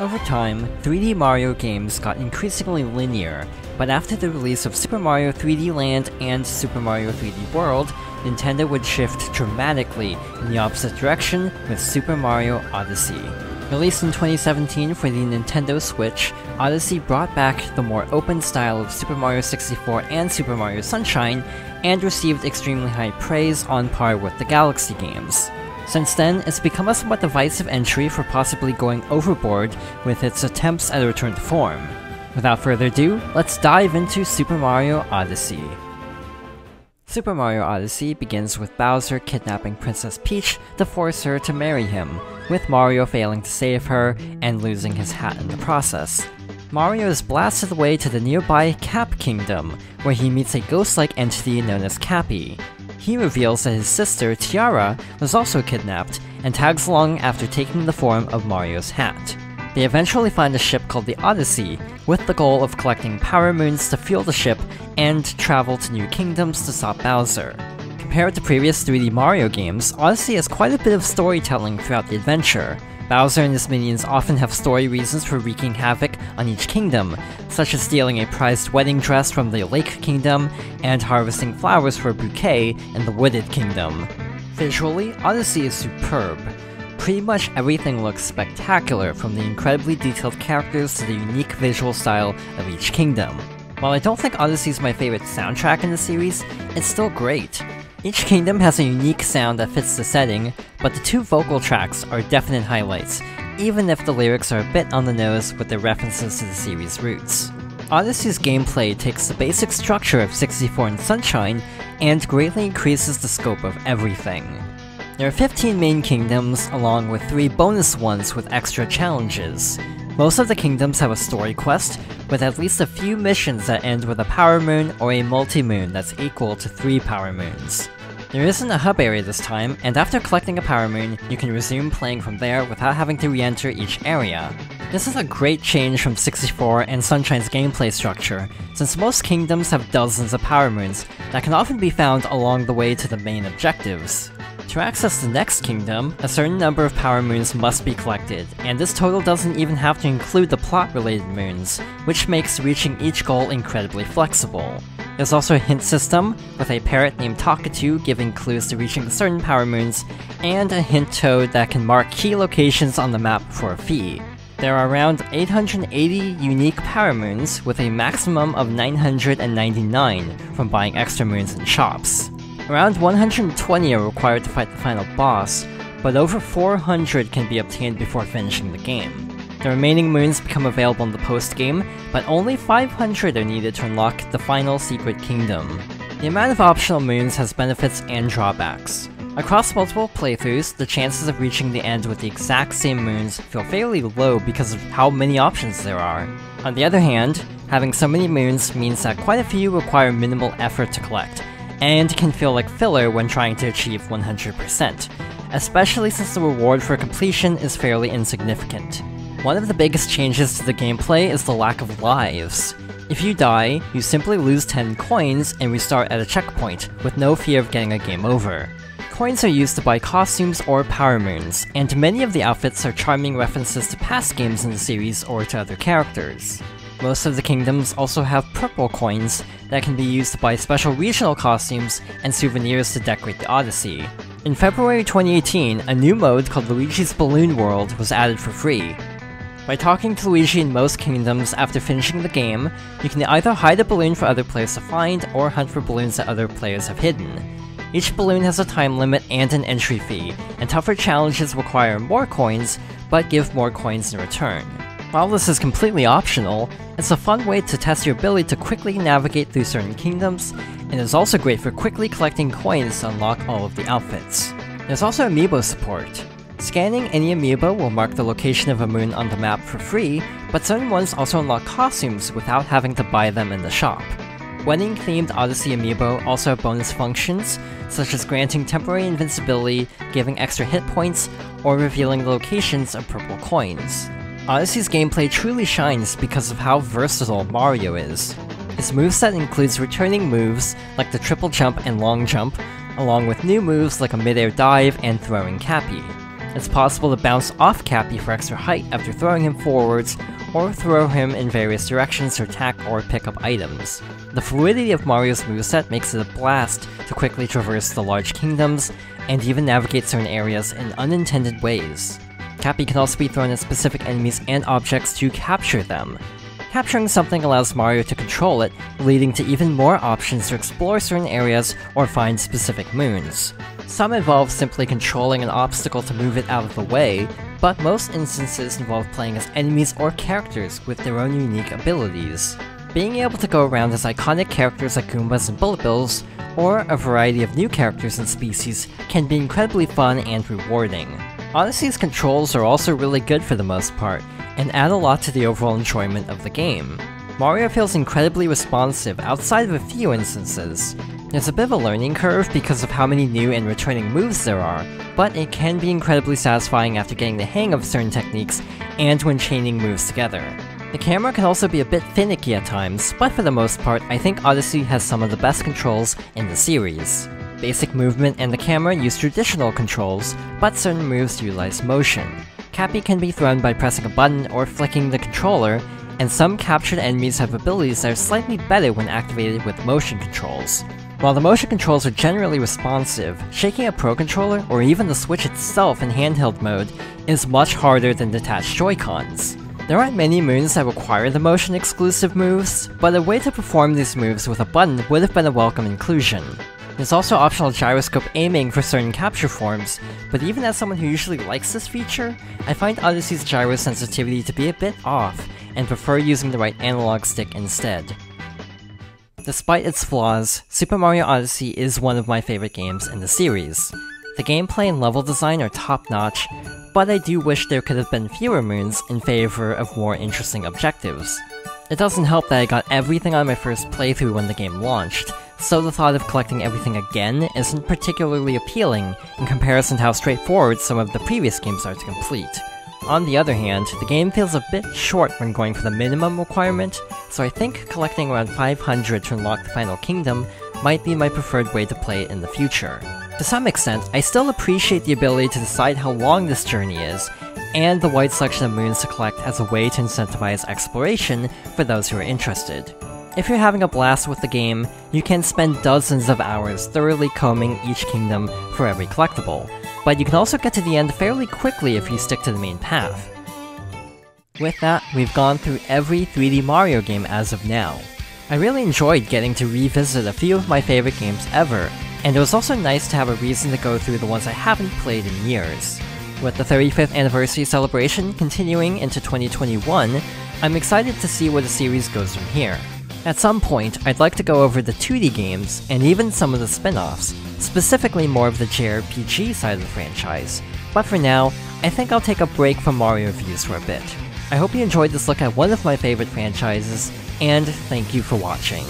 Over time, 3D Mario games got increasingly linear, but after the release of Super Mario 3D Land and Super Mario 3D World, Nintendo would shift dramatically in the opposite direction with Super Mario Odyssey. Released in 2017 for the Nintendo Switch, Odyssey brought back the more open style of Super Mario 64 and Super Mario Sunshine, and received extremely high praise on par with the Galaxy games. Since then, it's become a somewhat divisive entry for possibly going overboard with its attempts at a return to form. Without further ado, let's dive into Super Mario Odyssey. Super Mario Odyssey begins with Bowser kidnapping Princess Peach to force her to marry him, with Mario failing to save her and losing his hat in the process. Mario is blasted away to the nearby Cap Kingdom, where he meets a ghost-like entity known as Cappy, he reveals that his sister, Tiara, was also kidnapped, and tags along after taking the form of Mario's hat. They eventually find a ship called the Odyssey, with the goal of collecting power moons to fuel the ship and travel to new kingdoms to stop Bowser. Compared to previous 3D Mario games, Odyssey has quite a bit of storytelling throughout the adventure, Bowser and his minions often have story reasons for wreaking havoc on each kingdom, such as stealing a prized wedding dress from the Lake Kingdom and harvesting flowers for a bouquet in the Wooded Kingdom. Visually, Odyssey is superb. Pretty much everything looks spectacular, from the incredibly detailed characters to the unique visual style of each kingdom. While I don't think Odyssey is my favorite soundtrack in the series, it's still great. Each kingdom has a unique sound that fits the setting, but the two vocal tracks are definite highlights, even if the lyrics are a bit on the nose with their references to the series' roots. Odyssey's gameplay takes the basic structure of 64 and Sunshine and greatly increases the scope of everything. There are 15 main kingdoms, along with 3 bonus ones with extra challenges. Most of the kingdoms have a story quest, with at least a few missions that end with a power moon or a multi-moon that's equal to 3 power moons. There isn't a hub area this time, and after collecting a power moon, you can resume playing from there without having to re-enter each area. This is a great change from 64 and Sunshine's gameplay structure, since most kingdoms have dozens of power moons that can often be found along the way to the main objectives. To access the next kingdom, a certain number of power moons must be collected, and this total doesn't even have to include the plot-related moons, which makes reaching each goal incredibly flexible. There's also a hint system, with a parrot named Talkatoo giving clues to reaching certain power moons, and a hint toad that can mark key locations on the map for a fee. There are around 880 unique power moons, with a maximum of 999 from buying extra moons in shops. Around 120 are required to fight the final boss, but over 400 can be obtained before finishing the game. The remaining moons become available in the post-game, but only 500 are needed to unlock the final secret kingdom. The amount of optional moons has benefits and drawbacks. Across multiple playthroughs, the chances of reaching the end with the exact same moons feel fairly low because of how many options there are. On the other hand, having so many moons means that quite a few require minimal effort to collect, and can feel like filler when trying to achieve 100%, especially since the reward for completion is fairly insignificant. One of the biggest changes to the gameplay is the lack of lives. If you die, you simply lose 10 coins and restart at a checkpoint, with no fear of getting a game over. Coins are used to buy costumes or power moons, and many of the outfits are charming references to past games in the series or to other characters. Most of the kingdoms also have purple coins that can be used to buy special regional costumes and souvenirs to decorate the Odyssey. In February 2018, a new mode called Luigi's Balloon World was added for free, by talking to Luigi in most kingdoms after finishing the game, you can either hide a balloon for other players to find, or hunt for balloons that other players have hidden. Each balloon has a time limit and an entry fee, and tougher challenges require more coins, but give more coins in return. While this is completely optional, it's a fun way to test your ability to quickly navigate through certain kingdoms, and is also great for quickly collecting coins to unlock all of the outfits. There's also amiibo support. Scanning any amiibo will mark the location of a moon on the map for free, but certain ones also unlock costumes without having to buy them in the shop. Wedding-themed Odyssey amiibo also have bonus functions, such as granting temporary invincibility, giving extra hit points, or revealing the locations of purple coins. Odyssey's gameplay truly shines because of how versatile Mario is. His moveset includes returning moves like the triple jump and long jump, along with new moves like a midair dive and throwing Cappy. It's possible to bounce off Cappy for extra height after throwing him forwards, or throw him in various directions to attack or pick up items. The fluidity of Mario's moveset makes it a blast to quickly traverse the large kingdoms, and even navigate certain areas in unintended ways. Cappy can also be thrown at specific enemies and objects to capture them. Capturing something allows Mario to control it, leading to even more options to explore certain areas or find specific moons. Some involve simply controlling an obstacle to move it out of the way, but most instances involve playing as enemies or characters with their own unique abilities. Being able to go around as iconic characters like Goombas and Bullet Bills, or a variety of new characters and species, can be incredibly fun and rewarding. Odyssey's controls are also really good for the most part, and add a lot to the overall enjoyment of the game. Mario feels incredibly responsive outside of a few instances. There's a bit of a learning curve because of how many new and returning moves there are, but it can be incredibly satisfying after getting the hang of certain techniques and when chaining moves together. The camera can also be a bit finicky at times, but for the most part, I think Odyssey has some of the best controls in the series. Basic movement and the camera use traditional controls, but certain moves utilize motion. Cappy can be thrown by pressing a button or flicking the controller, and some captured enemies have abilities that are slightly better when activated with motion controls. While the motion controls are generally responsive, shaking a Pro Controller, or even the Switch itself in handheld mode, is much harder than detached Joy-Cons. There aren't many moons that require the motion exclusive moves, but a way to perform these moves with a button would have been a welcome inclusion. There's also optional gyroscope aiming for certain capture forms, but even as someone who usually likes this feature, I find Odyssey's gyro sensitivity to be a bit off, and prefer using the right analog stick instead. Despite its flaws, Super Mario Odyssey is one of my favorite games in the series. The gameplay and level design are top-notch, but I do wish there could have been fewer moons in favor of more interesting objectives. It doesn't help that I got everything on my first playthrough when the game launched, so the thought of collecting everything again isn't particularly appealing in comparison to how straightforward some of the previous games are to complete. On the other hand, the game feels a bit short when going for the minimum requirement, so I think collecting around 500 to unlock the final kingdom might be my preferred way to play it in the future. To some extent, I still appreciate the ability to decide how long this journey is, and the wide selection of moons to collect as a way to incentivize exploration for those who are interested. If you're having a blast with the game, you can spend dozens of hours thoroughly combing each kingdom for every collectible, but you can also get to the end fairly quickly if you stick to the main path. With that, we've gone through every 3D Mario game as of now. I really enjoyed getting to revisit a few of my favorite games ever, and it was also nice to have a reason to go through the ones I haven't played in years. With the 35th anniversary celebration continuing into 2021, I'm excited to see where the series goes from here. At some point, I'd like to go over the 2D games, and even some of the spin-offs, specifically more of the JRPG side of the franchise. But for now, I think I'll take a break from Mario reviews for a bit. I hope you enjoyed this look at one of my favorite franchises, and thank you for watching.